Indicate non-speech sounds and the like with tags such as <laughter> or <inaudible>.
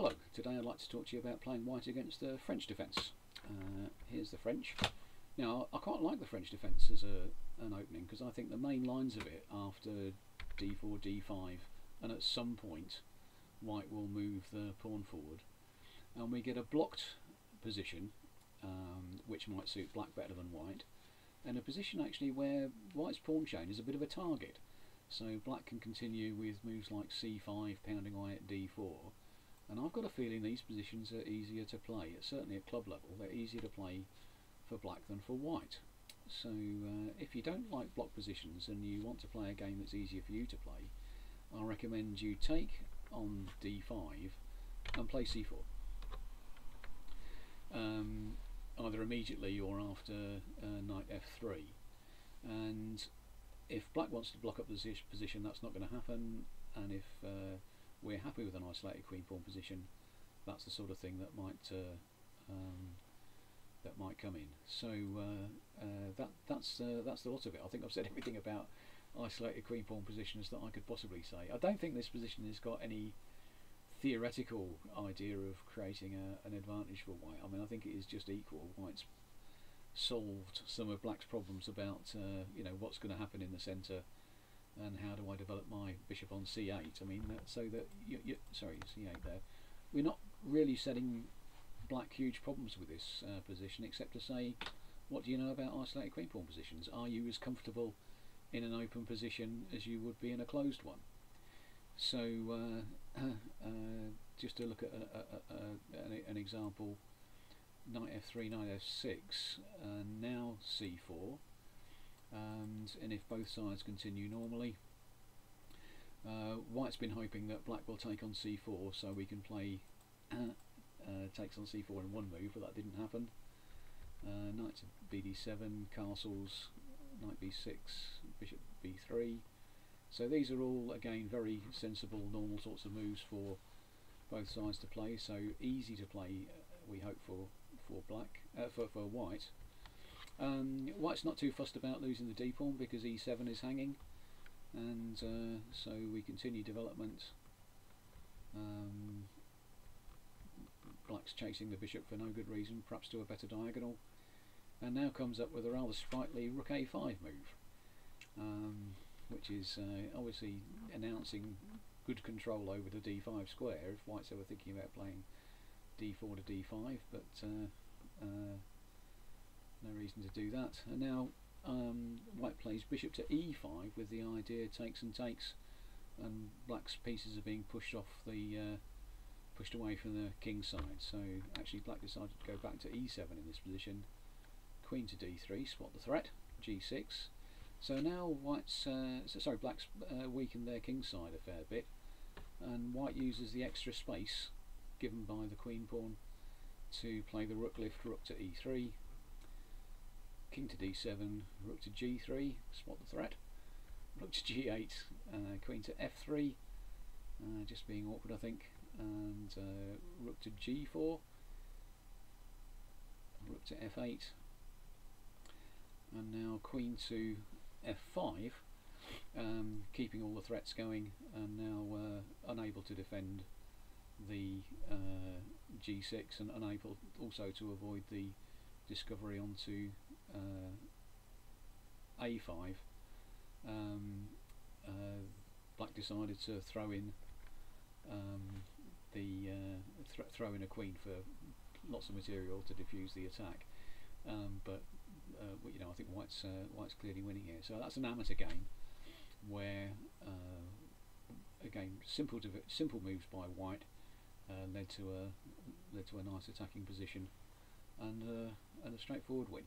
Hello, today I'd like to talk to you about playing white against the French defence. Uh, here's the French. Now, I quite like the French defence as a, an opening because I think the main lines of it after d4, d5 and at some point white will move the pawn forward and we get a blocked position um, which might suit black better than white and a position actually where white's pawn chain is a bit of a target so black can continue with moves like c5 pounding away at d4 and I've got a feeling these positions are easier to play, certainly at club level, they're easier to play for black than for white. So uh, if you don't like block positions and you want to play a game that's easier for you to play, I recommend you take on d5 and play c4. Um, either immediately or after uh, knight f3 and if black wants to block up the position that's not going to happen and if uh, we're happy with an isolated queen pawn position, that's the sort of thing that might uh, um, that might come in. So uh, uh, that that's uh, that's the lot of it. I think I've said <laughs> everything about isolated queen pawn positions that I could possibly say. I don't think this position has got any theoretical idea of creating a, an advantage for white. I mean, I think it is just equal. White's solved some of black's problems about uh, you know what's going to happen in the centre and how do I develop my bishop on c8 I mean so that you, you, sorry c8 there. We're not really setting black huge problems with this uh, position except to say what do you know about isolated queen pawn positions? Are you as comfortable in an open position as you would be in a closed one? So uh, <clears throat> uh, just to look at a, a, a, an, an, example knight f3 knight f6 now c4 and, and if both sides continue normally. Uh, White's been hoping that Black will take on c4 so we can play uh, takes on c4 in one move but that didn't happen. Uh, knight to bd7, castles, knight b6, bishop b3 so these are all again very sensible normal sorts of moves for both sides to play so easy to play we hope for for black uh, for, for white um, White's not too fussed about losing the d pawn because e7 is hanging. And uh, so we continue development. Um, Black's chasing the bishop for no good reason, perhaps to a better diagonal. And now comes up with a rather sprightly rook a5 move. Um, which is uh, obviously announcing good control over the d5 square if White's ever thinking about playing d4 to d5 but uh, uh, no reason to do that. And now um, white plays bishop to e5 with the idea takes and takes and black's pieces are being pushed off the uh, pushed away from the king's side. So actually black decided to go back to e7 in this position. Queen to d3 spot the threat g6 so now white's uh, sorry black's uh, weakened their king's side a fair bit and white uses the extra space given by the queen pawn to play the rook lift rook to e3 king to d7, rook to g3, spot the threat, rook to g8, uh, queen to f3, uh, just being awkward I think, and uh, rook to g4, rook to f8, and now queen to f5, um, keeping all the threats going, and now uh, unable to defend the uh, g6 and unable also to avoid the discovery onto uh, A5, um, uh, Black decided to throw in um, the uh, th throw in a queen for lots of material to defuse the attack. Um, but uh, you know, I think White's uh, White's clearly winning here. So that's an amateur game where uh, again simple simple moves by White led to a led to a nice attacking position and and a straightforward win.